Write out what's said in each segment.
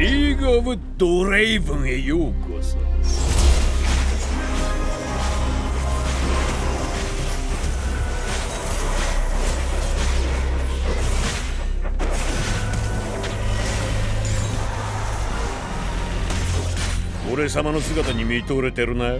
リーグ・オブ・ドレイブンへようこそ俺様の姿に見とれてるな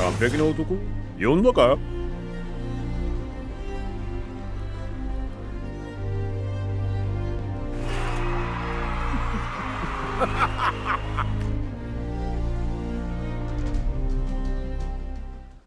完璧な男？呼んだか？ハハハハ